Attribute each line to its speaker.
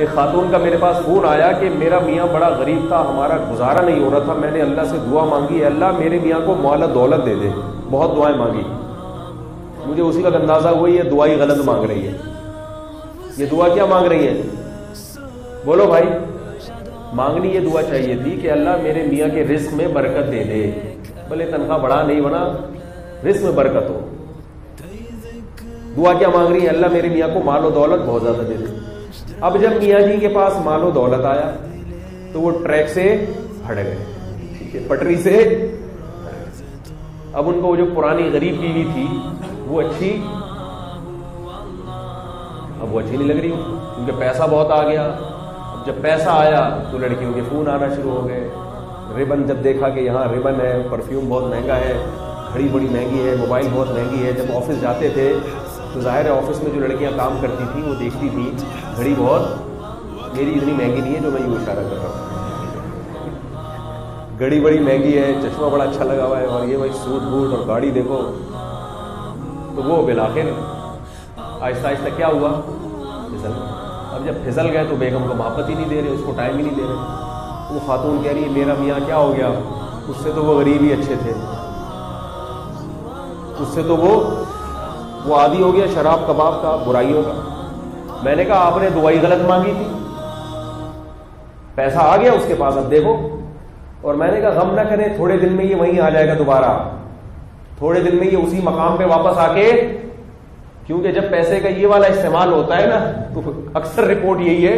Speaker 1: एक खातून का मेरे पास फ़ोन आया कि मेरा मियाँ बड़ा गरीब था, हमारा गुजारा नहीं हो रहा था। मैंने अल्लाह से दुआ मांगी, अल्लाह मेरे मियाँ को मौला दौलत दे दे। बहुत दुआएँ मांगी। मुझे उसी वक्त अंदाज़ा हुआ, ये दुआई गलत मांग रही है। ये दुआ क्या मांग रही है? बोलो भाई, मांगनी ये दुआ चाहिए थी कि अल्लाह मेरे मियाँ के रिस्क में बरकत दे दे। भले तनख्वाह बढ़ा नहीं बना, रिस्क में बरकत हो। दुआ क्या मांग रही है? अल्लाह मेरे मियाँ को मालो दौलत बहुत ज़्यादा दे दे। अब जब मियाँ जी के पास मालो दौलत आया तो वो ट्रैक से हट गए पटरी से अब उनको वो जो पुरानी गरीब बीवी थी, वो अच्छी, अब वो अच्छी नहीं लग रही। क्योंकि पैसा बहुत आ गया। अब जब पैसा आया तो लड़कियों के फ़ोन आना शुरू हो गए। रिबन जब देखा कि यहाँ रिबन है, परफ्यूम बहुत महँगा है, घड़ी बड़ी महँगी है, मोबाइल बहुत महँगी है, जब ऑफ़िस जाते थे तो ज़ाहिर है ऑफ़िस में जो लड़कियाँ काम करती थी, वो देखती थी, घड़ी बहुत, मेरी इतनी महँगी नहीं है जो मैं यूँ इशारा कर रहा हूँ। घड़ी बड़ी महँगी है, चश्मा बड़ा अच्छा लगा हुआ है और ये भाई सूट बूट और गाड़ी देखो। तो वो बिलाखिर आहिस्ता आहिस्ता क्या हुआ? फिसल अब जब फिसल गए तो बेगम को मोहब्बत ही नहीं दे रहे, उसको टाइम ही नहीं दे रहे। वो खातून कह रही है, मेरा मियाँ क्या हो गया? उससे तो वो गरीब ही अच्छे थे। उससे तो वो वो आदि हो गया, शराब, कबाब का, बुराइयों का। मैंने कहा, आपने दुआई गलत मांगी थी। पैसा आ गया उसके पास, अब देखो। और मैंने कहा, गम ना करें, थोड़े दिन में ये वहीं आ जाएगा दोबारा। थोड़े दिन में ये उसी मकाम पे वापस आके, क्योंकि जब पैसे का ये वाला इस्तेमाल होता है ना तो अक्सर रिपोर्ट यही है।